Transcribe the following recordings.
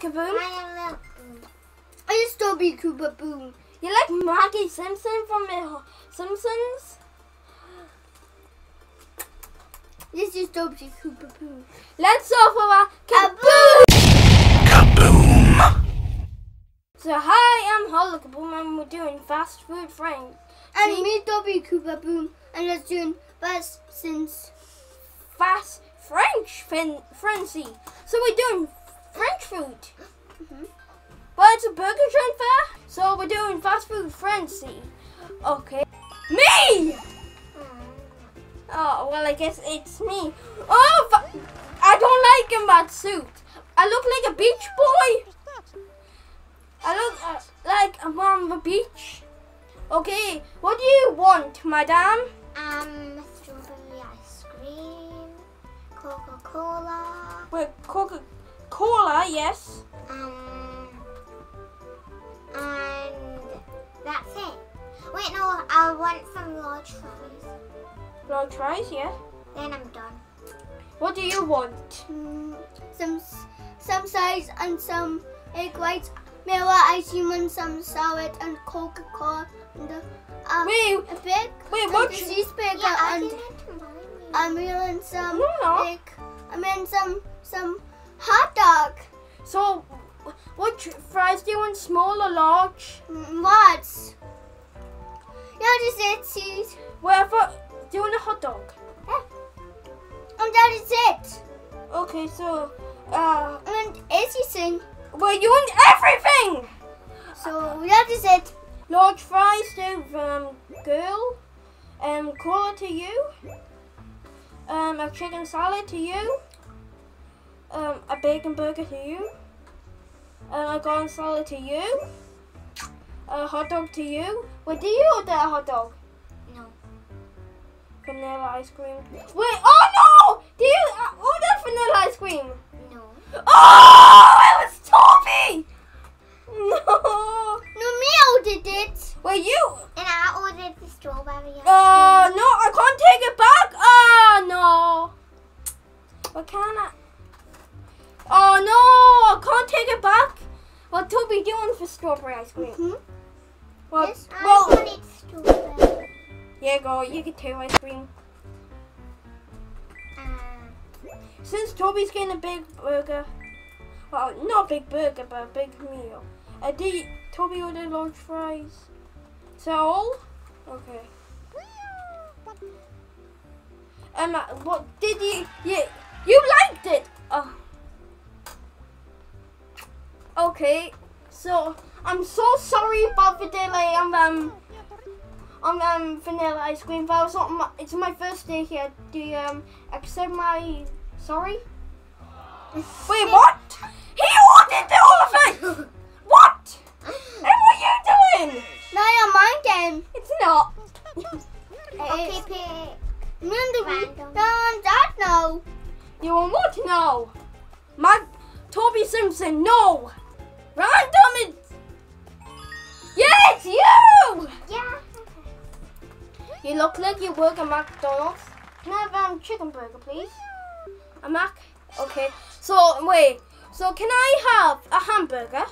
Kaboom? I am I just Toby Koopa Boom. You like Maggie Simpson from the Simpsons? This is Toby Koopa Boom. Let's go for a Kaboom! Kaboom! So hi, I'm Harley Kaboom and we're doing fast food friends. And me, Toby Koopa Boom, and let's doing best since Fast French fin- frenzy. So we're doing French food. Mhm. But it's a burger joint fair, so we're doing fast food frenzy. Okay. Me! Oh, well, I guess it's me. Oh, I don't like in that suit. I look like a beach boy. I look uh, like I'm on the beach. Okay, what do you want, madame? Um, strawberry ice cream, Coca Cola, With Coca Cola, yes. um, and that's it. Wait, no, I want some large fries. Large fries, yeah. Then I'm done. What do you want? mm, some some size and some egg whites, mirror ice cream and some salad and Coca Cola and uh, Wait, a big wait, and what? cheeseburger Yeah, and didn't combine me. I mean some No, no. egg. I mean some some hot dog. So, what fries do you want? Small or large? Mm, What? Yeah, this is cheese. Whatever. Do you want a hot dog? Yeah. And that is it. Okay, so, uh, And everything. well, you want everything. So that is it. Large fries to um, girl, um, cola to you, um, a chicken salad to you, um, a bacon burger to you, and a garden salad to you, a hot dog to you. Wait, do you order a hot dog? No. Vanilla ice cream. Wait, oh no! Do you uh, order vanilla ice cream? No. Oh, it was Toby! No. No, me did it. Wait, you And I ordered the strawberry ice cream. Uh, no, I can't take it back. Oh, no. What can I? What Toby doing for strawberry ice cream? Hmm? Well, Yes, I well, wanted strawberry. yeah, go. You get two ice cream. Uh, Since Toby's getting a big burger, well, not a big burger, but a big meal. Uh, did Toby order large fries? All? Okay. Um, uh, what did you? You you liked it? Oh. Okay. So I'm so sorry about the delay. I'm um. On um, vanilla ice cream. That was not my, it's my first day here. Do you um, accept my sorry? Wait, what? He ordered all of it! What? And what are you doing? Now you're mine game. It's not. okay, pick. No, that no. You want what? No. My Toby Simpson, no. Random Look like you work at McDonald's. Can I have um chicken burger, please? A Mac? Okay. So wait. So can I have a hamburger?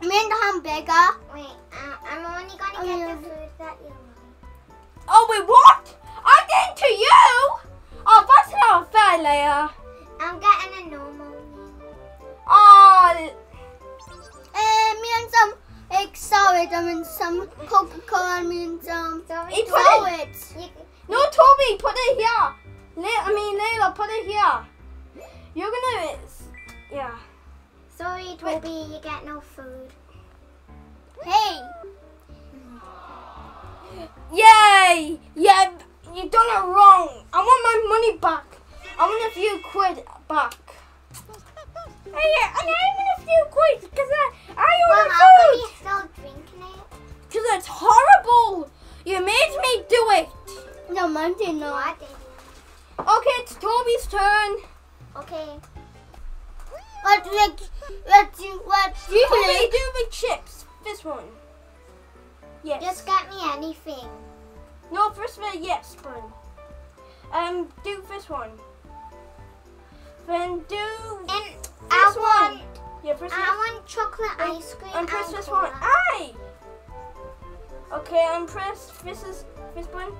Me and the hamburger. Wait, uh, I'm only gonna Oh, get yeah. the food that you. Oh wait, what? I did to you? Oh, that's not fair, Leia. I'm getting a normal meal. Oh, And me and some egg salad. I mean some Coca Cola. I mean some Sorry, sorry, Toby, you get no food. Hey, Yay! Yeah, you done it wrong. I want my money back. I want a few quid back. Hey, yeah, I want a few quid because I, I Well, ordered how come food. you're still drinking it? Because it's horrible. You made me do it. no, mine did No, not. I didn't. Okay, it's Toby's turn. Okay. What you what you Toby, like? do the chips. This one. Yes. Just get me anything. No, first one, yes, Bryn. Um, do this one. Then do And this I one. want, Yeah, first I one. chocolate ice cream And and press this cola. one. Aye! Okay, and press this is this one.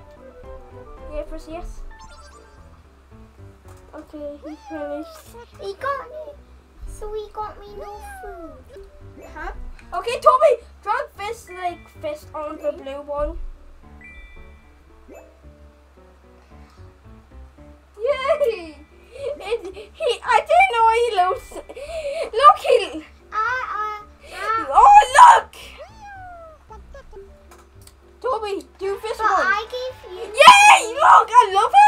Yeah, press yes. Okay, he's finished. He got me. So he got me no food. Huh? Okay, Toby, drag this like fist on the blue one. Yay! It, he, I didn't know he loves. Look, he. Ah, ah, ah. Oh, look! Toby, do this But one. I gave you. Yay! Look, I love it.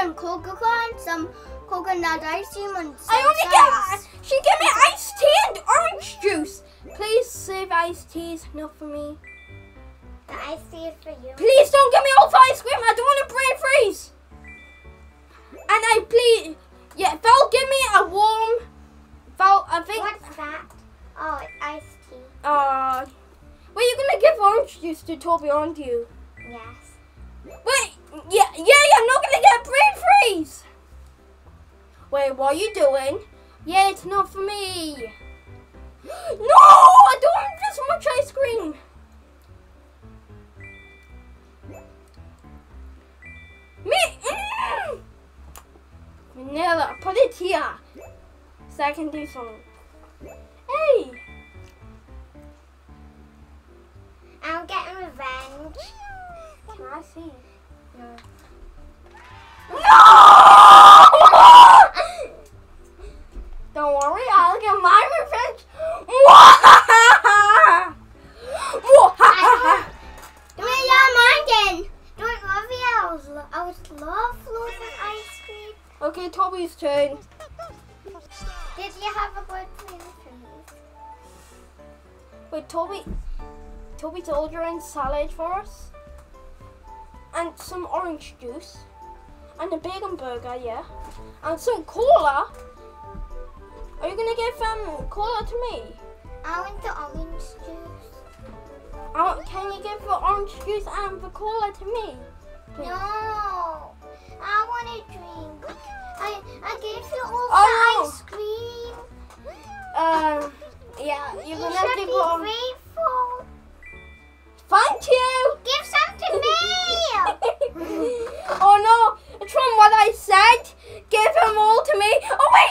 salad and coconut, some coconut ice cream and I only sides. get. She gave me iced tea and orange juice. Please save iced teas, not for me. The ice tea is for you. Please don't give me all the ice cream. I don't want to brain freeze. And I please, yeah, Val, give me a warm. Val, I think. What's that? Oh, it's iced tea. Uh, wait, you're gonna give orange juice to Toby, aren't you? Yes. Wait, yeah, yeah, I'm not get brain freeze. Wait, what are you doing? Yeah, it's not for me. No, I don't want this much ice cream. Me, mm. Vanilla, put it here so I can do something. Hey. I'm getting revenge. Can I see? No! Wait, Toby. Toby's ordering salad for us. And some orange juice. And a bacon burger, yeah. And some cola. Are you gonna give um cola to me? I want the orange juice. Uh, can you give the orange juice and the cola to me? please? No, I want a drink. I I gave you all Oh, the no. ice cream. Um, yeah, you're You gonna have to be go. grateful. Thank you. Give some to me. oh no, it's from what I said. Give them all to me. Oh wait,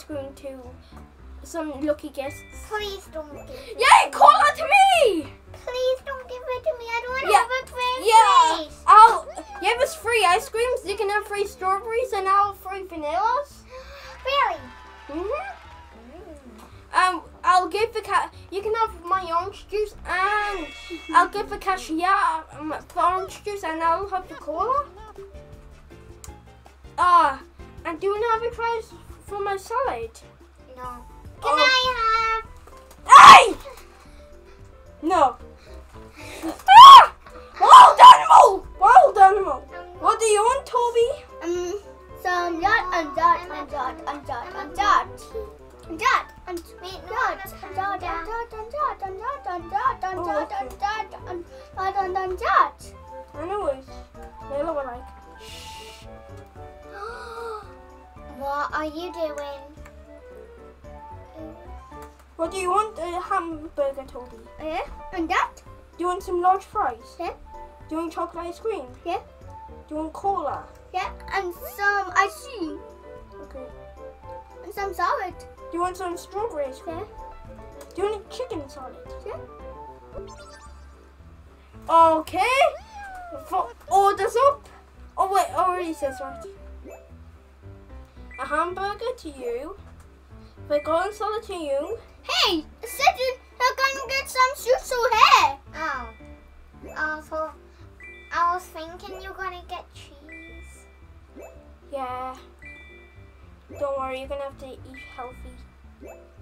ice cream too. Some lucky guests. Please don't give it. Yay, cola to me. Please don't give it to me. I don't want to Yeah. have a brain Yeah. I'll. You have us free ice creams. You can have free strawberries and I'll have free vanillas. Really? Mhm. Um, I'll give the cat. You can have my orange juice, and I'll give the cashier um, the orange juice, and I'll have the cola. Ah, and do you have for my salad? No. Can Oh. I have... Hey! No. Ah! Wild animal! Wild animal! What do you want, Toby? Um, some dot and dot and dot and dot and dot dot and dot and dot and dot and dot and dot and dot and Oh, dot and dot and dot and dot. I know it's Leila What are you doing? What do you want? A hamburger, Toby? Yeah, and that. Do you want some large fries? Yeah. Do you want chocolate ice cream? Yeah. Do you want cola? Yeah, and some ice cream. Okay. And some salad. Do you want some strawberries? Yeah. Do you want chicken salad? Yeah. Okay. For orders up. Oh wait, already says right. A hamburger to you. Bacon salad to you. Hey, I said you- you're gonna get some susu here. Oh. Oh, so I was thinking you're gonna get cheese. Yeah. Don't worry, you're gonna have to eat healthy.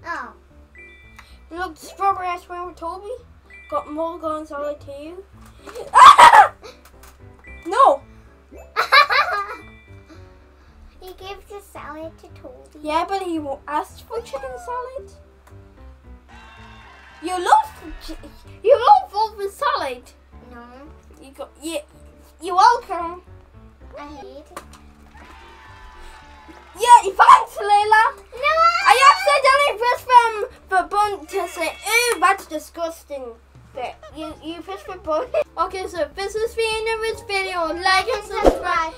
Oh. Look, strawberry ice cream with Toby. Got mulligan salad to you. no. He gave the salad to Toby. Yeah, but he asked for chicken salad. You love you love all the salad. No, You got yeah. You're welcome. I hate it. Yeah, thanks, Leila. No! I accidentally pressed from the button to say, "Ew, that's disgusting." But you you pressed the button. Okay, so this is the end of this video. Like and subscribe.